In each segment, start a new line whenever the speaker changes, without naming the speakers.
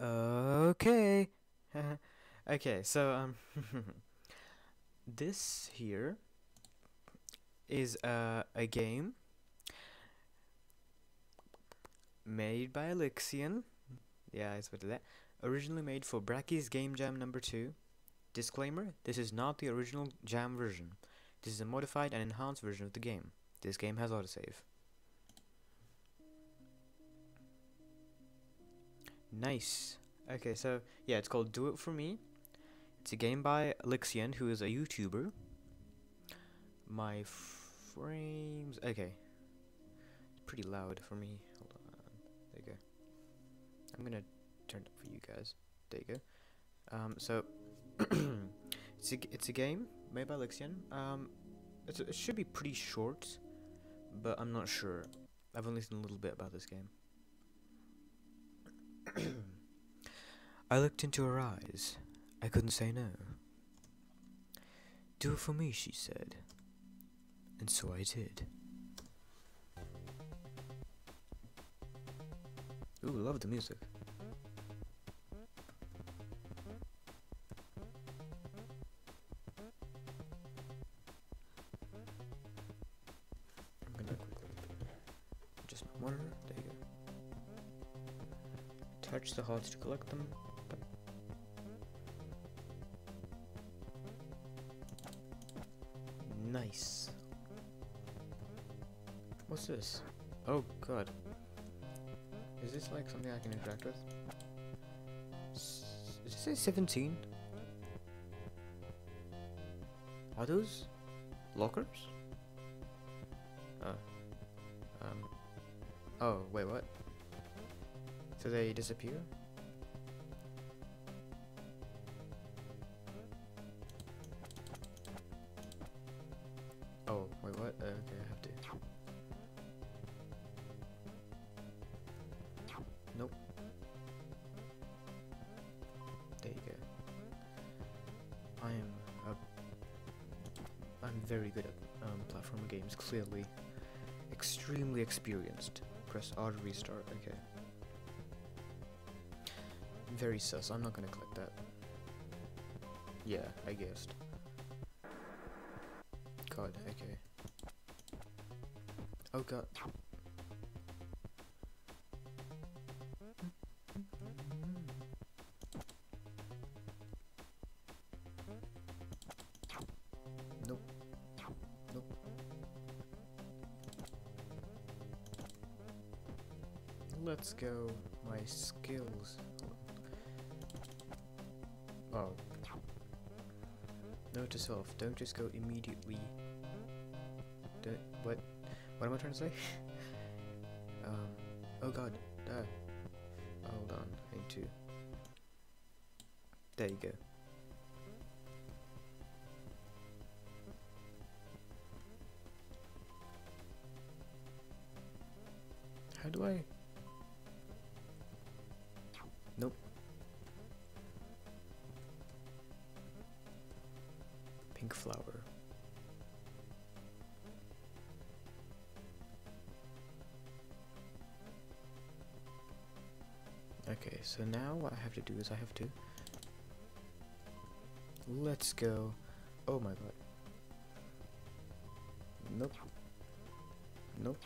Okay. okay, so um this here is uh, a game made by Elixion. Yeah, it's what that. Originally made for Brackeys Game Jam number 2. Disclaimer, this is not the original Jam version. This is a modified and enhanced version of the game. This game has autosave. Nice. Okay, so yeah, it's called Do It For Me. It's a game by Elixion, who is a YouTuber. My frames. Okay. It's pretty loud for me. Hold on. There you go. I'm gonna turn it up for you guys. There you go. Um, so it's a it's a game made by Elixion. Um, it should be pretty short, but I'm not sure. I've only seen a little bit about this game. I looked into her eyes. I couldn't say no. Do it for me, she said. And so I did. Ooh, love the music. The hearts to collect them. Nice. What's this? Oh god. Is this like something I can interact with? S did it say 17? Are those lockers? Oh. Um. Oh, wait, what? So they disappear? Oh, wait, what? Uh, okay, I have to. Nope. There you go. I am a I'm very good at um, platformer games, clearly. Extremely experienced. Press R to restart, okay. Very sus, I'm not gonna click that. Yeah, I guessed. God, okay. Oh god. Nope. Nope. Let's go. My skills. Note to self, don't just go immediately. Don't, what? What am I trying to say? um, oh god, uh, hold on, I need to. There you go. So now what I have to do is I have to Let's go. Oh my god. Nope. Nope.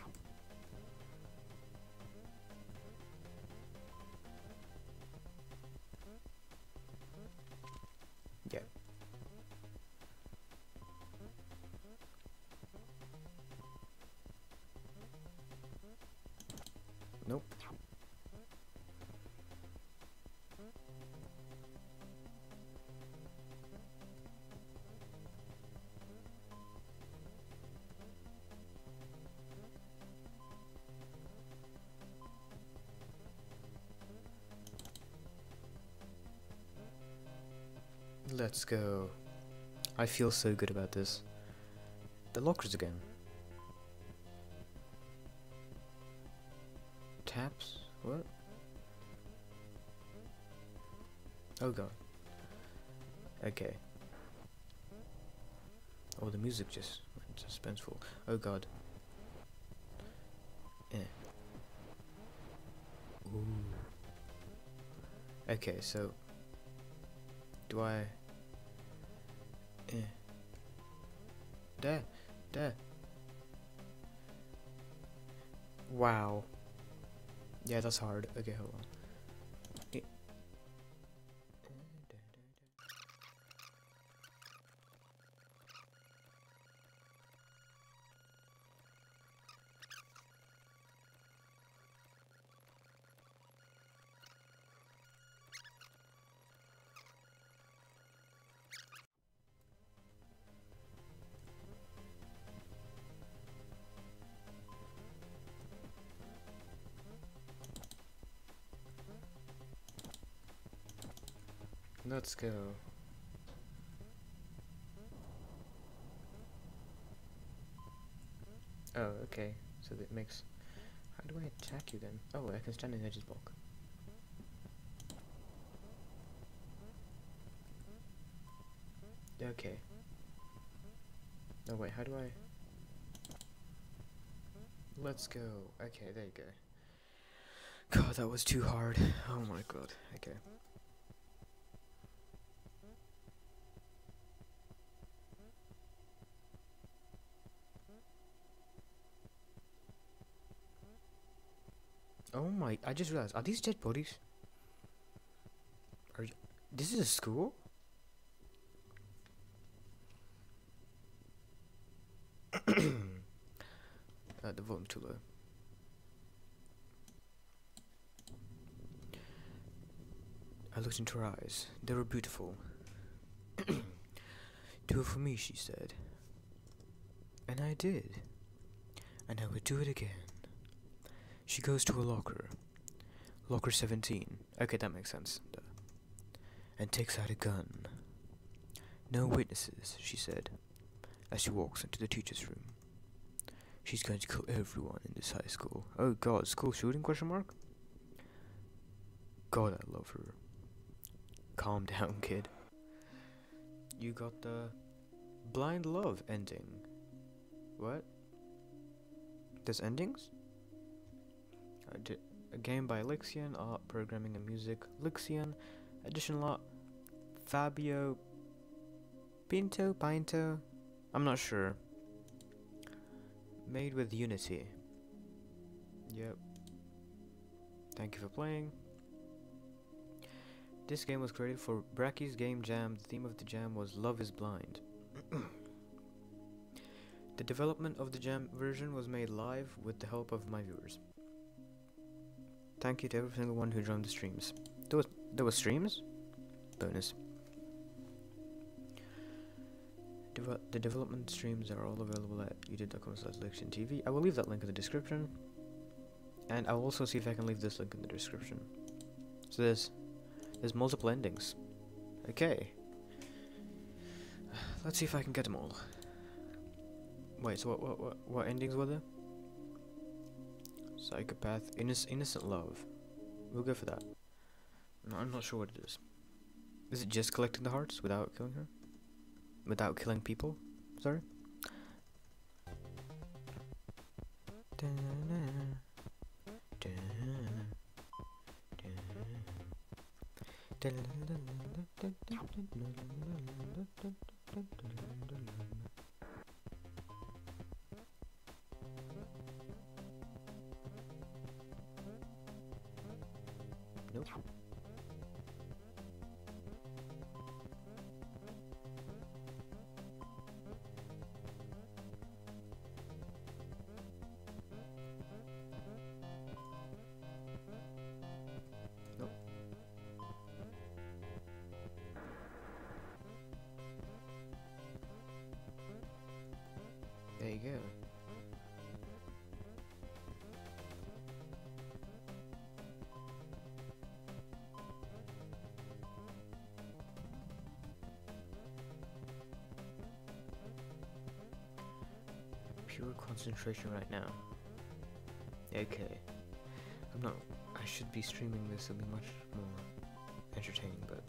Let's go. I feel so good about this. The lockers again. Taps? What? Oh god. Okay. Oh, the music just went suspenseful. Oh god. Eh. Ooh. Okay, so do I? There, there. Wow. Yeah, that's hard. Okay, hold on. Let's go. Oh, okay. So that makes. How do I attack you then? Oh, I can stand in edges block. Okay. No, wait, how do I. Let's go. Okay, there you go. God, that was too hard. Oh my god. Okay. My, I just realized, are these dead bodies? Are you, this is a school? uh, the volume's too low. I looked into her eyes. They were beautiful. do it for me, she said. And I did. And I would do it again. She goes to a locker. Locker 17. Okay, that makes sense. Duh. And takes out a gun. No witnesses, she said, as she walks into the teacher's room. She's going to kill everyone in this high school. Oh god, school shooting question mark? God, I love her. Calm down, kid. You got the blind love ending. What? There's endings? A, game by Lixian, art, programming, and music. Lixian, additional art. Fabio Pinto, Pinto. I'm not sure. Made with Unity. Yep. Thank you for playing. This game was created for Brackeys Game Jam. The theme of the jam was Love is Blind. the development of the jam version was made live with the help of my viewers. Thank you to every single one who joined the streams. There was there was streams? Bonus. Deve the development streams are all available at youtube.com slash TV. I will leave that link in the description. And I will also see if I can leave this link in the description. So there's there's multiple endings. Okay. Let's see if I can get them all. Wait, so what what what, what endings were there? Psychopath, innoc innocent love. We'll go for that. No, I'm not sure what it is. Is it just collecting the hearts without killing her? Without killing people? Sorry? Nope. Pure concentration right now. Okay. I'm not. I should be streaming this. It'll be much more entertaining, but.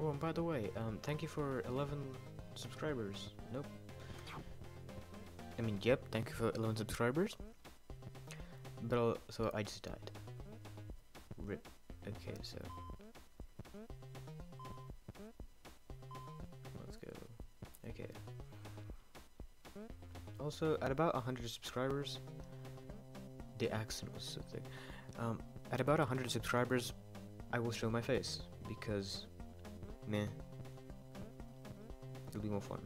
Oh, and by the way, um, thank you for 11 subscribers. Nope. I mean, yep, thank you for 11 subscribers. But I'll, so I just died. Okay, so. Let's go. Okay. Also, at about 100 subscribers, the accent was so thick. Um, at about 100 subscribers, I will show my face because, meh, it'll be more fun.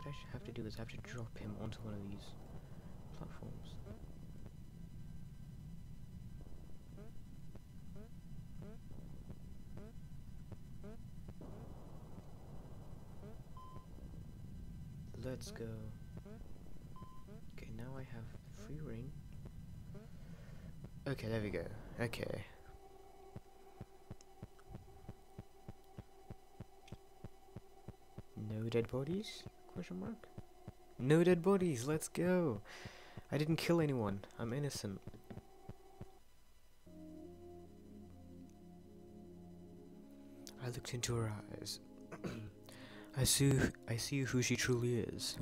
What I, have to do is I have to drop him onto one of these platforms. Let's go. Okay, now I have free ring. Okay, there we go. Okay. No dead bodies? Question mark? No dead bodies, let's go! I didn't kill anyone, I'm innocent. I looked into her eyes. I see, I see who she truly is.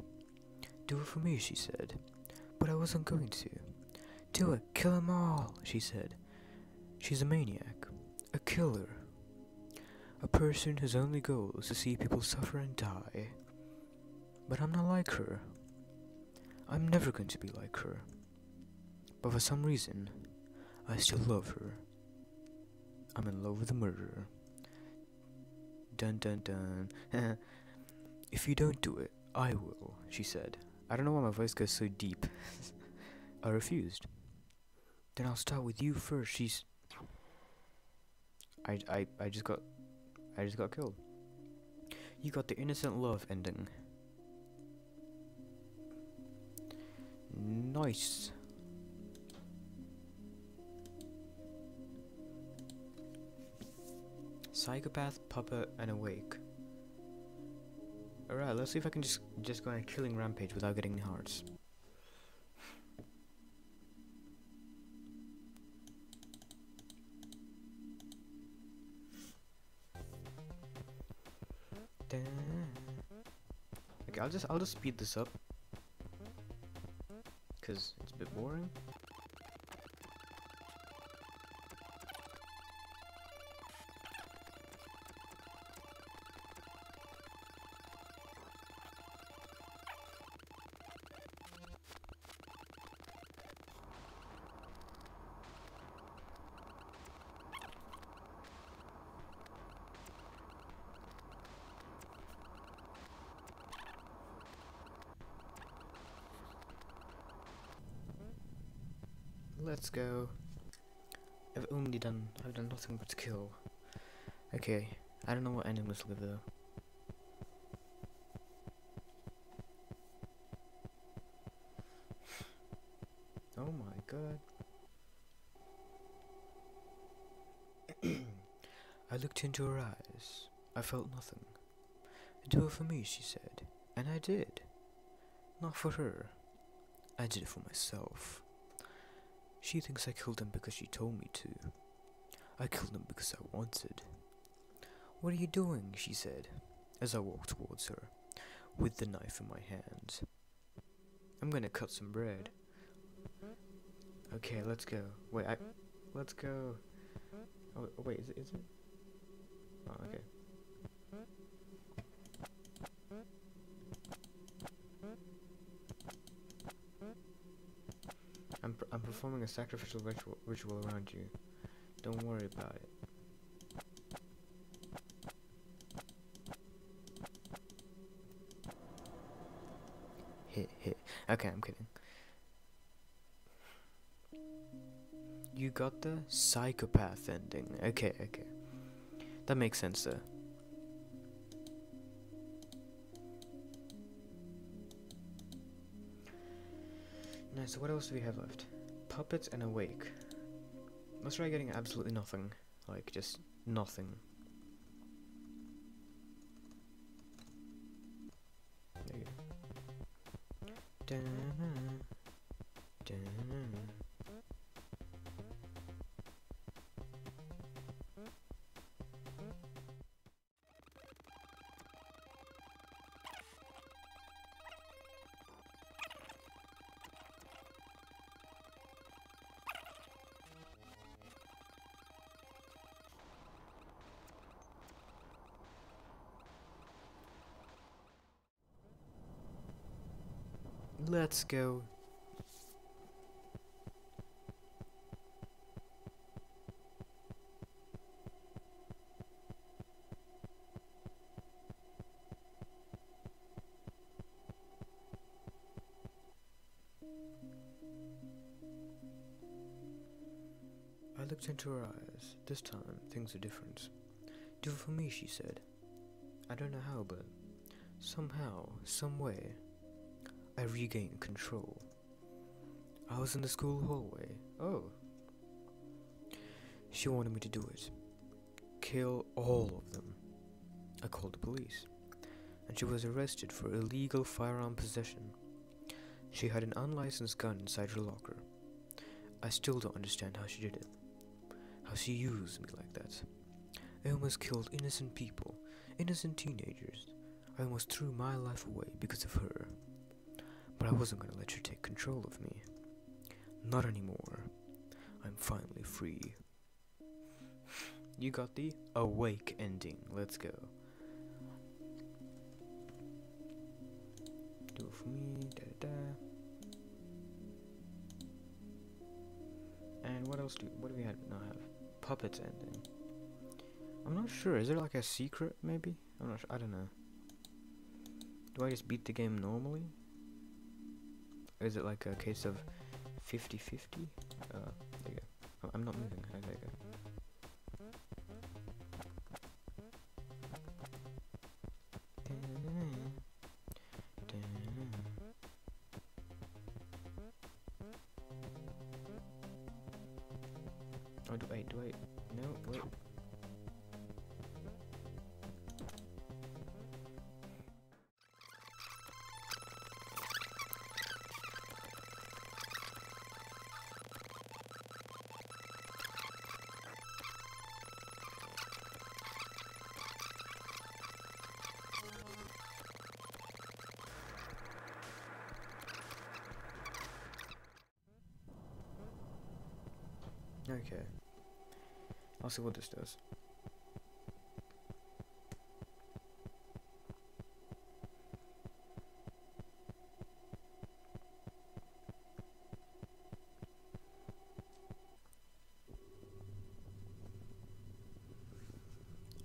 Do it for me, she said. But I wasn't going to. Do it, kill them all, she said. She's a maniac, a killer, a person whose only goal is to see people suffer and die. But I'm not like her. I'm never going to be like her. But for some reason, I still love her. I'm in love with the murderer. Dun dun dun. if you don't do it, I will, she said. I don't know why my voice goes so deep. I refused. Then I'll start with you first. She's. I, I, I just got. I just got killed. You got the innocent love ending. Nice. Psychopath, puppet, and awake. Alright, let's see if I can just just go on a killing rampage without getting any hearts. Okay, I'll just I'll just speed this up because it's a bit boring. Let's go. I've only done I've done nothing but kill. Okay, I don't know what enemies live though. Oh my god. I looked into her eyes. I felt nothing. Do it for me, she said. And I did. Not for her. I did it for myself. She thinks I killed him because she told me to. I killed him because I wanted. What are you doing? she said, as I walked towards her, with the knife in my hand. I'm gonna cut some bread. Okay, let's go. Wait, I. Let's go. Oh, wait, is it? Is it? Oh, okay. I'm performing a sacrificial ritual, ritual around you. Don't worry about it. Hit, hit. Okay, I'm kidding. You got the psychopath ending. Okay, okay. That makes sense, though. Now, so what else do we have left? Puppets and Awake. Let's try getting absolutely nothing. Like, just nothing. There you go. Da-na, da-na. Let's go. I looked into her eyes. This time, things are different. Do it for me, she said. I don't know how, but somehow, some way, I regained control. I was in the school hallway. Oh. She wanted me to do it. Kill all of them. I called the police, and she was arrested for illegal firearm possession. She had an unlicensed gun inside her locker. I still don't understand how she did it. How she used me like that. I almost killed innocent people, innocent teenagers. I almost threw my life away because of her. But I wasn't gonna let you take control of me. Not anymore. I'm finally free. You got the awake ending. Let's go. Do it for me. Da da da. And what else do what do we have now have? Puppets ending. I'm not sure. Is there like a secret maybe? I'm not sure. I don't know. Do I just beat the game normally? Is it like a case of 50-50? Uh, there you go. I'm not moving. Oh, there you go. Okay. I'll see what this does.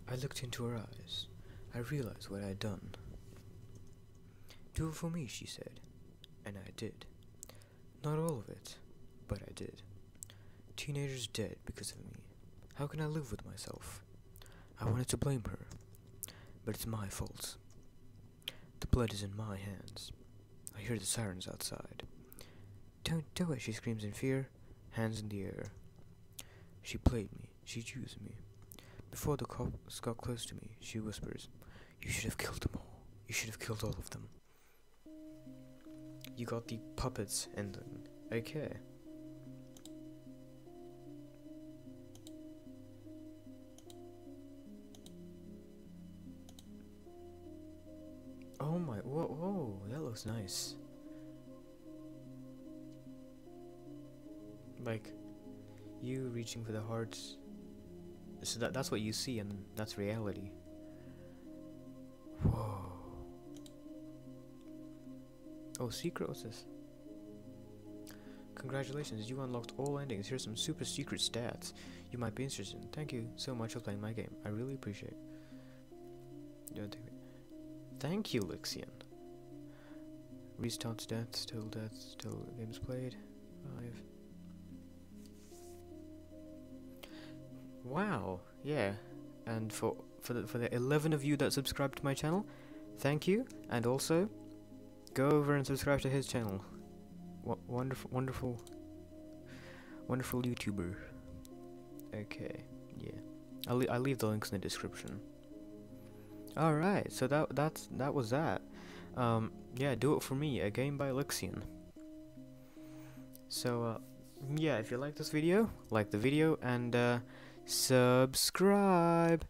I looked into her eyes. I realized what I had done. Do it for me, she said. And I did. Not all of it, but I did. Teenagers dead because of me. How can I live with myself? I wanted to blame her, but it's my fault. The blood is in my hands. I hear the sirens outside. Don't do it, she screams in fear, hands in the air. She played me. She used me. Before the cops got close to me, she whispers, You should have killed them all. You should have killed all of them. You got the puppets ending. Okay. Looks nice. Like, you reaching for the hearts. So that, that's what you see, and that's reality. Whoa. Oh, secret, what's this? Congratulations, you unlocked all endings. Here's some super secret stats you might be interested in. Thank you so much for playing my game. I really appreciate it. Don't take me. Thank you, Lixian. Restarts deaths till deaths till games played. Five. Wow, yeah. And for for the for the eleven of you that subscribe to my channel, thank you. And also, go over and subscribe to his channel. Wonderful, wonderful, wonderful YouTuber. Okay, yeah. I'll I'll leave the links in the description. All right, so that that's that was that. Um, yeah, do it for me, a game by Elixion. So, uh, yeah, if you like this video, like the video and uh, subscribe.